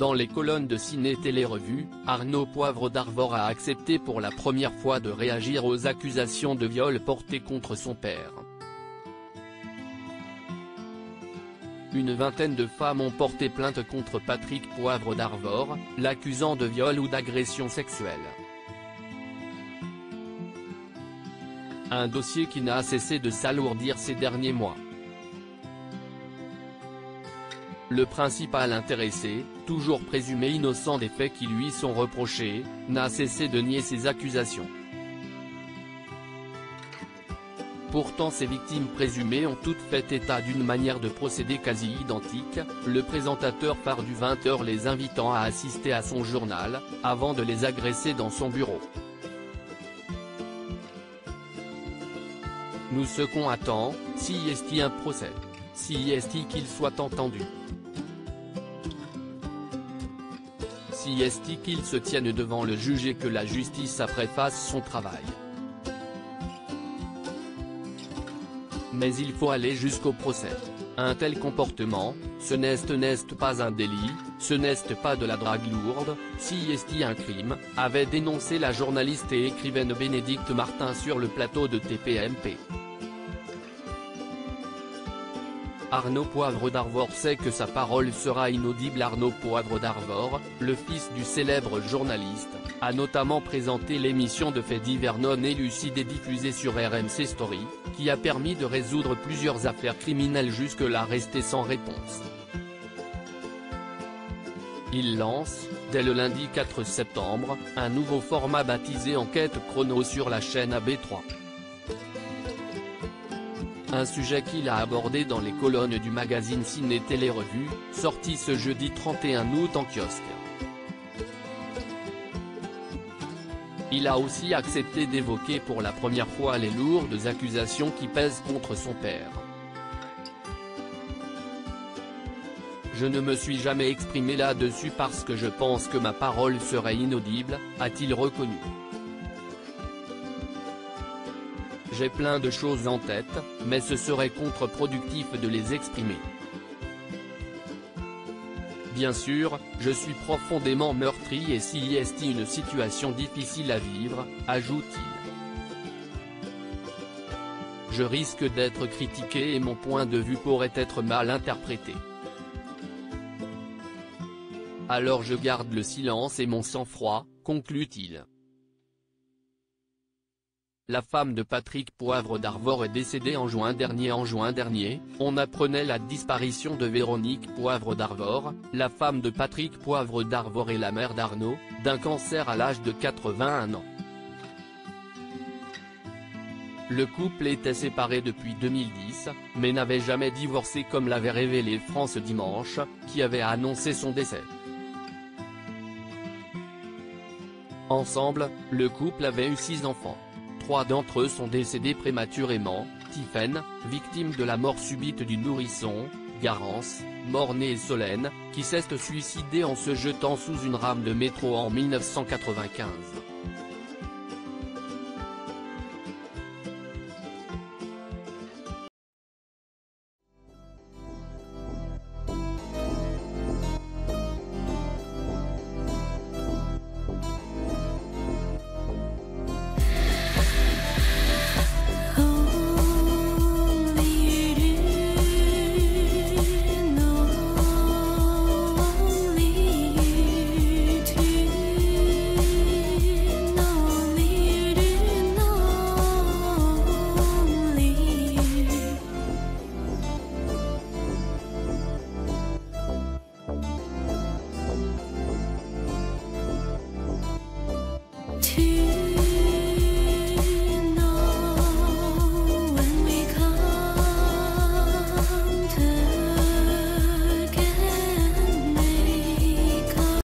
Dans les colonnes de Ciné Télé Revue, Arnaud Poivre d'Arvor a accepté pour la première fois de réagir aux accusations de viol portées contre son père. Une vingtaine de femmes ont porté plainte contre Patrick Poivre d'Arvor, l'accusant de viol ou d'agression sexuelle. Un dossier qui n'a cessé de s'alourdir ces derniers mois. Le principal intéressé, toujours présumé innocent des faits qui lui sont reprochés, n'a cessé de nier ces accusations. Pourtant ces victimes présumées ont toutes fait état d'une manière de procéder quasi identique, le présentateur phare du 20h les invitant à assister à son journal, avant de les agresser dans son bureau. Nous ce qu'on attend, si est-il un procès. Si est-il qu'il soit entendu. Si est-il qu'il se tienne devant le juge et que la justice après fasse son travail. mais il faut aller jusqu'au procès. Un tel comportement, ce n'est pas un délit, ce n'est pas de la drague lourde, si est un crime, avait dénoncé la journaliste et écrivaine Bénédicte Martin sur le plateau de TPMP. Arnaud Poivre d'Arvor sait que sa parole sera inaudible Arnaud Poivre d'Arvor, le fils du célèbre journaliste, a notamment présenté l'émission de faits divers non élucidés diffusée sur RMC Story, qui a permis de résoudre plusieurs affaires criminelles jusque-là restées sans réponse. Il lance, dès le lundi 4 septembre, un nouveau format baptisé Enquête Chrono sur la chaîne AB3. Un sujet qu'il a abordé dans les colonnes du magazine Ciné Télé Revue, sorti ce jeudi 31 août en kiosque. Il a aussi accepté d'évoquer pour la première fois les lourdes accusations qui pèsent contre son père. Je ne me suis jamais exprimé là-dessus parce que je pense que ma parole serait inaudible, a-t-il reconnu. J'ai plein de choses en tête, mais ce serait contre-productif de les exprimer. Bien sûr, je suis profondément meurtri et si est une situation difficile à vivre, ajoute-t-il. Je risque d'être critiqué et mon point de vue pourrait être mal interprété. Alors je garde le silence et mon sang-froid, conclut-il. La femme de Patrick Poivre d'Arvor est décédée en juin dernier. En juin dernier, on apprenait la disparition de Véronique Poivre d'Arvor, la femme de Patrick Poivre d'Arvor et la mère d'Arnaud, d'un cancer à l'âge de 81 ans. Le couple était séparé depuis 2010, mais n'avait jamais divorcé comme l'avait révélé France Dimanche, qui avait annoncé son décès. Ensemble, le couple avait eu six enfants. Trois d'entre eux sont décédés prématurément, Tiphaine, victime de la mort subite du nourrisson, Garance, mort-né et Solène, qui s'est suicidée en se jetant sous une rame de métro en 1995.